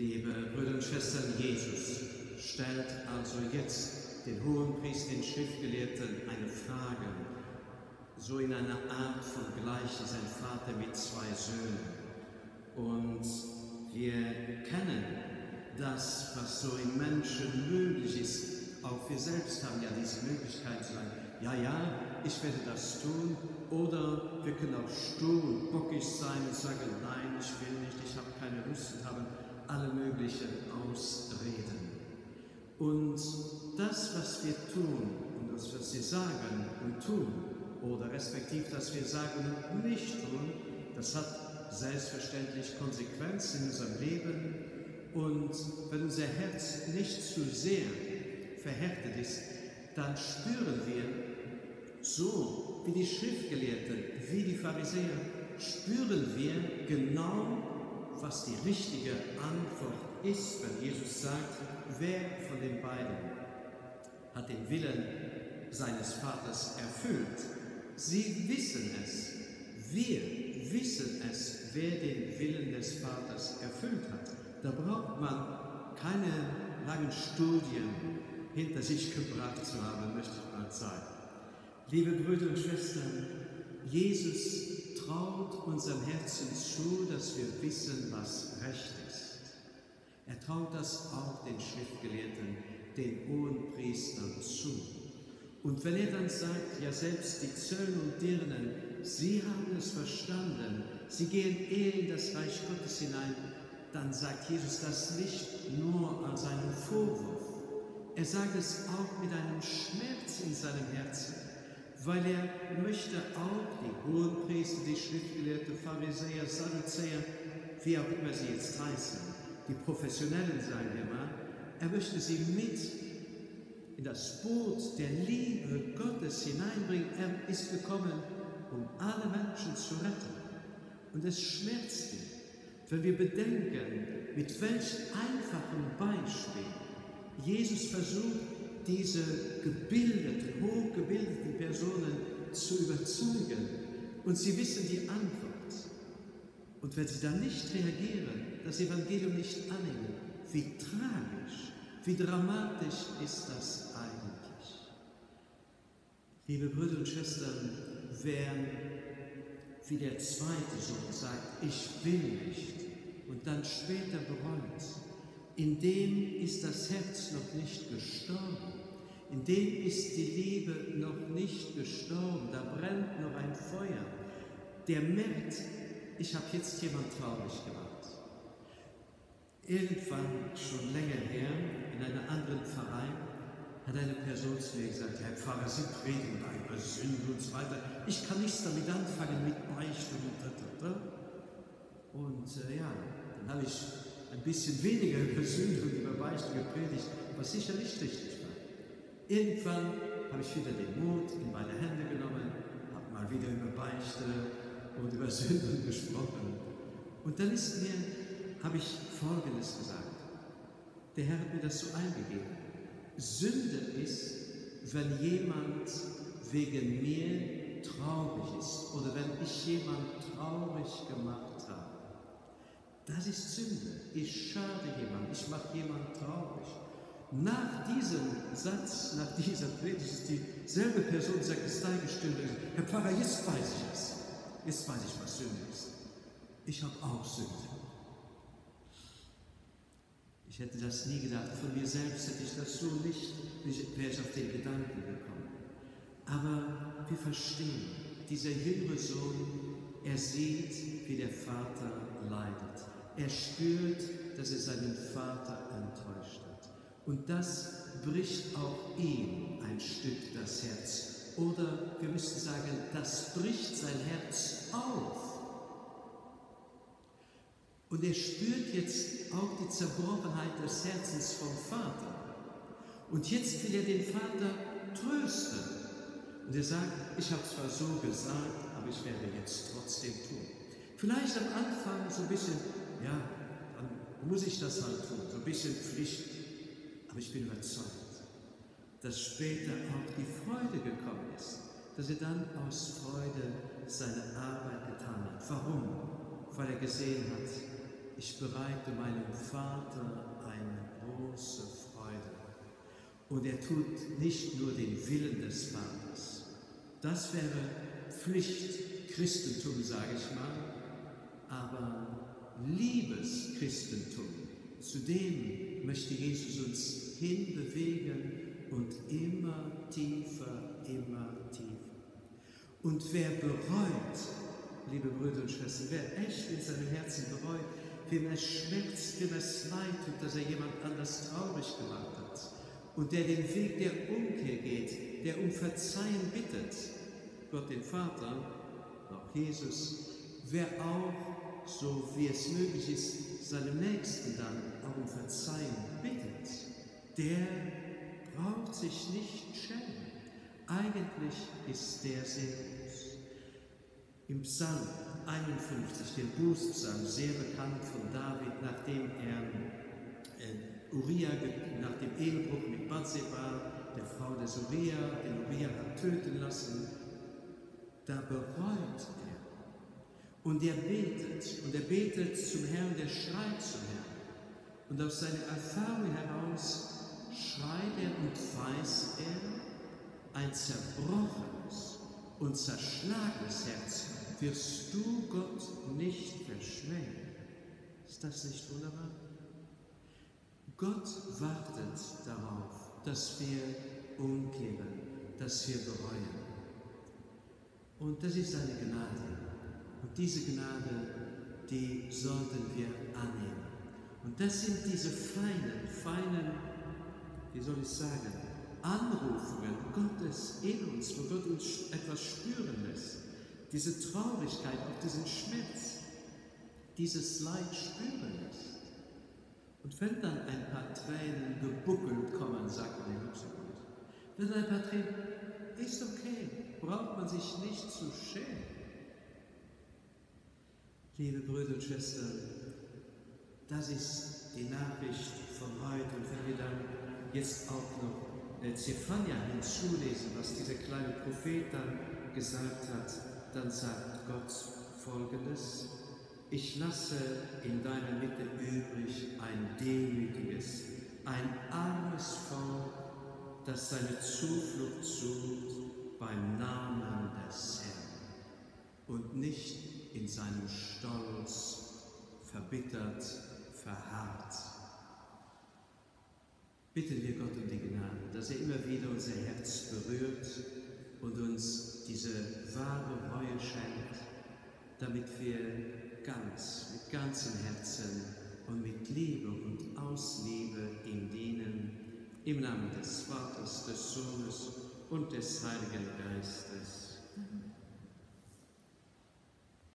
Liebe Brüder und Schwestern, Jesus stellt also jetzt den Hohenpriester, den Schriftgelehrten eine Frage, so in einer Art von Gleichnis, ein Vater mit zwei Söhnen. Und wir kennen das, was so im Menschen möglich ist. Auch wir selbst haben ja diese Möglichkeit zu sagen, ja, ja, ich werde das tun. Oder wir können auch stur und bockig sein und sagen, nein, ich will nicht, ich habe keine Lust und haben alle möglichen Ausreden. Und das, was wir tun und das, was wir sagen und tun, oder respektiv, dass wir sagen und nicht tun, das hat selbstverständlich Konsequenzen in unserem Leben. Und wenn unser Herz nicht zu sehr verhärtet ist, dann spüren wir, so wie die Schriftgelehrten, wie die Pharisäer, spüren wir genau, was die richtige Antwort ist, wenn Jesus sagt, wer von den beiden hat den Willen seines Vaters erfüllt. Sie wissen es, wir wissen es, wer den Willen des Vaters erfüllt hat. Da braucht man keine langen Studien hinter sich gebracht zu haben, möchte ich mal sagen. Liebe Brüder und Schwestern, Jesus traut unserem Herzen zu, dass wir wissen, recht ist. Er traut das auch den Schriftgelehrten, den hohen Priestern zu. Und wenn er dann sagt, ja selbst die Zöllner und Dirnen, sie haben es verstanden, sie gehen eher in das Reich Gottes hinein, dann sagt Jesus das nicht nur als einen Vorwurf. Er sagt es auch mit einem Schmerz in seinem Herzen weil er möchte auch die Hohenpriester, die Schriftgelehrten, Pharisäer, Sadduzäer, wie auch immer sie jetzt heißen, die Professionellen, sagen wir mal, er möchte sie mit in das Boot der Liebe Gottes hineinbringen. Er ist gekommen, um alle Menschen zu retten. Und es schmerzt ihn, wenn wir bedenken, mit welch einfachem Beispiel Jesus versucht, diese gebildeten, hochgebildeten Personen zu überzeugen. Und sie wissen die Antwort. Und wenn sie dann nicht reagieren, das Evangelium nicht annehmen, wie tragisch, wie dramatisch ist das eigentlich? Liebe Brüder und Schwestern, wer wie der zweite Sohn sagt, ich will nicht, und dann später bereut, in dem ist das Herz noch nicht gestorben. In dem ist die Liebe noch nicht gestorben. Da brennt noch ein Feuer. Der merkt, ich habe jetzt jemand traurig gemacht. Irgendwann, schon länger her, in einem anderen Verein, hat eine Person zu mir gesagt, Herr Pfarrer, Sie predigen über Sünde und so weiter. Ich kann nichts damit anfangen mit Beichten und da, da, da. Und äh, ja, dann habe ich ein bisschen weniger über Sünde und über Beichte gepredigt, was sicher nicht richtig war. Irgendwann habe ich wieder den Mut in meine Hände genommen, habe mal wieder über Beichte und über Sünden gesprochen. Und dann ist mir, habe ich Folgendes gesagt. Der Herr hat mir das so eingegeben. Sünde ist, wenn jemand wegen mir traurig ist oder wenn ich jemand traurig gemacht habe. Das ist Sünde. Ich schade jemand, ich mache jemand traurig. Nach diesem Satz, nach dieser Predigt ist dieselbe Person Sakristei gestimmt. Herr Pfarrer, jetzt weiß ich es. Jetzt weiß ich, was Sünde ist. Ich habe auch Sünde. Ich hätte das nie gedacht. Von mir selbst hätte ich das so nicht, wäre ich auf den Gedanken gekommen. Aber wir verstehen, dieser jüngere Sohn, er sieht, wie der Vater leidet. Er spürt, dass er seinen Vater enttäuscht hat. Und das bricht auch ihm ein Stück das Herz. Oder wir müssten sagen, das bricht sein Herz auf. Und er spürt jetzt auch die Zerbrochenheit des Herzens vom Vater. Und jetzt will er den Vater trösten. Und er sagt, ich habe zwar so gesagt, aber ich werde jetzt trotzdem tun. Vielleicht am Anfang so ein bisschen ja, dann muss ich das halt tun, so ein bisschen Pflicht. Aber ich bin überzeugt, dass später auch die Freude gekommen ist, dass er dann aus Freude seine Arbeit getan hat. Warum? Weil er gesehen hat, ich bereite meinem Vater eine große Freude. Und er tut nicht nur den Willen des Vaters. Das wäre Pflicht Christentum, sage ich mal, aber Liebeschristentum, zu dem möchte Jesus uns hinbewegen und immer tiefer, immer tiefer. Und wer bereut, liebe Brüder und Schwestern, wer echt in seinem Herzen bereut, wem es schmerzt, wem es leid tut, dass er jemand anders traurig gemacht hat und der den Weg der Umkehr geht, der um Verzeihen bittet, Gott den Vater, auch Jesus, wer auch, so wie es möglich ist, seinem Nächsten dann auch um Verzeihen bittet, der braucht sich nicht schämen. Eigentlich ist der sehr groß. Im Psalm 51, dem Bußpsalm, sehr bekannt von David, nachdem er äh, Uriah, nach dem Ehebruch mit Bathseba, der Frau des Uriah, den Uriah hat töten lassen, da bereut er. Und er betet, und er betet zum Herrn, der schreit zum Herrn. Und aus seiner Erfahrung heraus schreit er und weiß er, ein zerbrochenes und zerschlagenes Herz wirst du Gott nicht verschmähen. Ist das nicht wunderbar? Gott wartet darauf, dass wir umkehren, dass wir bereuen. Und das ist seine Gnade. Und diese Gnade, die sollten wir annehmen. Und das sind diese feinen, feinen, wie soll ich sagen, Anrufungen Gottes in uns, wo Gott uns etwas spüren lässt diese Traurigkeit, auch diesen Schmerz, dieses Leid spüren lässt. Und wenn dann ein paar Tränen gebuckelt kommen, sagt man im Hintergrund, wenn ein paar Tränen, ist okay, braucht man sich nicht zu schämen. Liebe Brüder und Schwestern, das ist die Nachricht von heute. Und wenn wir dann jetzt auch noch äh, Zephania hinzulesen, was dieser kleine Prophet dann gesagt hat, dann sagt Gott folgendes, ich lasse in deiner Mitte übrig ein demütiges, ein armes Volk, das seine Zuflucht sucht beim Namen des Herrn und nicht in seinem Stolz verbittert, verharrt. Bitten wir Gott um die Gnade, dass er immer wieder unser Herz berührt und uns diese wahre Reue schenkt, damit wir ganz, mit ganzem Herzen und mit Liebe und aus Liebe ihm dienen, im Namen des Vaters, des Sohnes und des Heiligen Geistes.